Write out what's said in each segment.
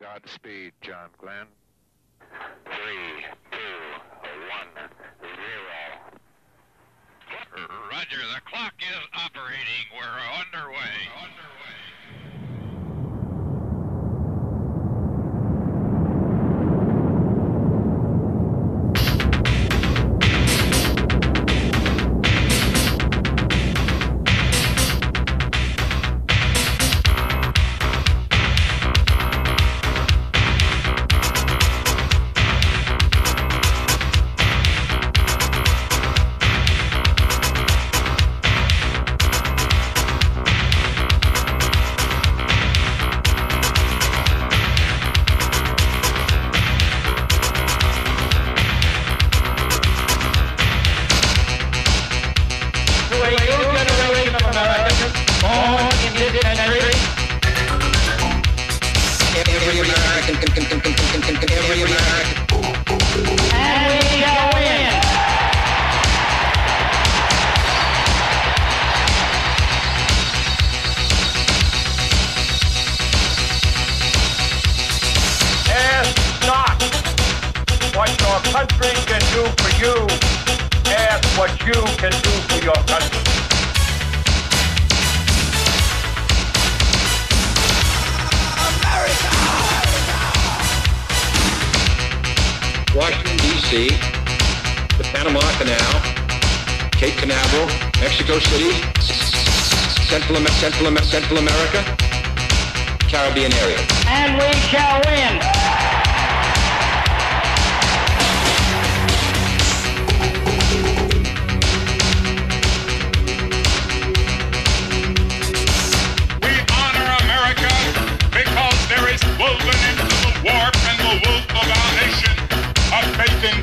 Godspeed, John Glenn. Three, two, one, zero. Roger, the clock is operating. We're underway. underway. Country can do for you. Ask what you can do for your country. Washington, D.C., the Panama Canal, Cape Canaveral, Mexico City, Central, Central, Central America, Caribbean area. And we shall win.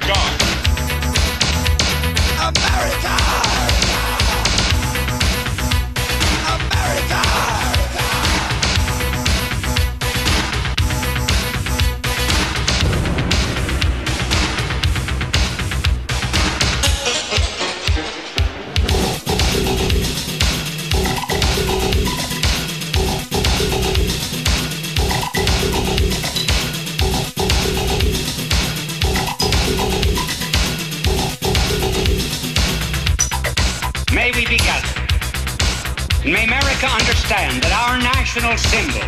God. Understand that our national symbol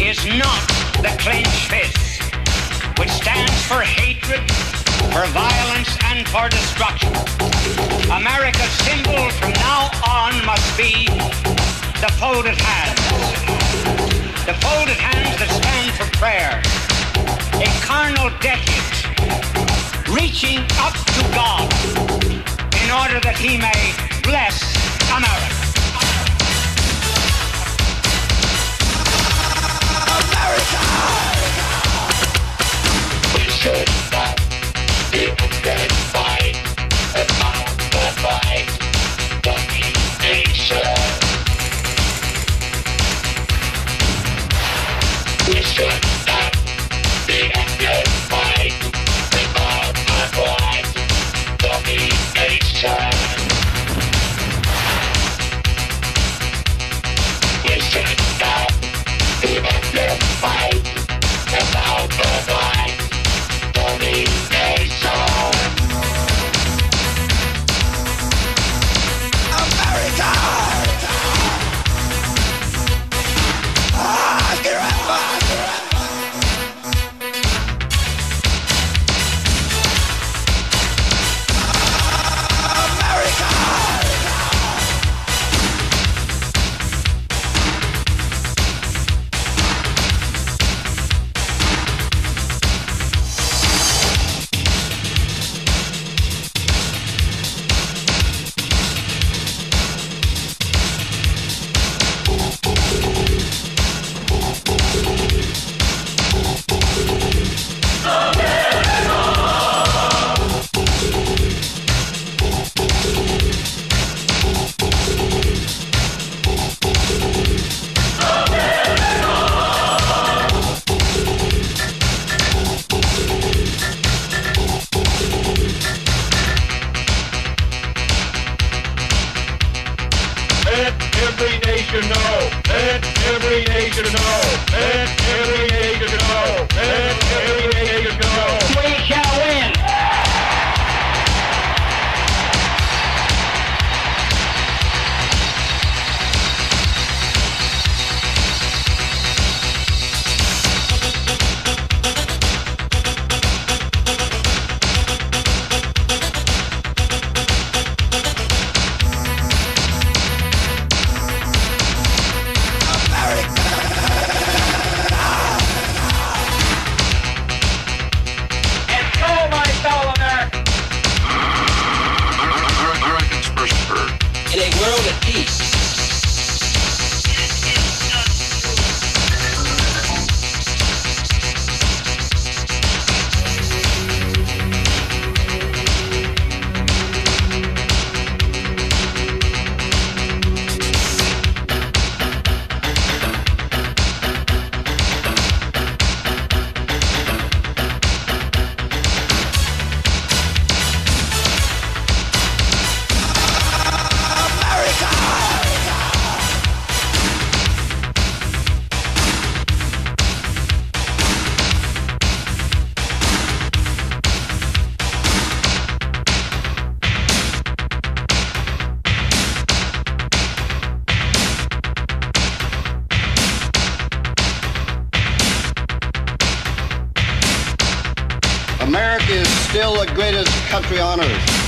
is not the clenched fist, which stands for hatred, for violence, and for destruction. America's symbol from now on must be the folded hands. The folded hands that stand for prayer. A carnal deficit reaching up to God in order that he may to know. Let every agent know. Let every America is still the greatest country on earth.